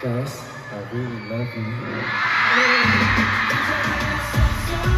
Guys, I really love you.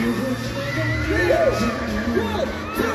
Good. Good.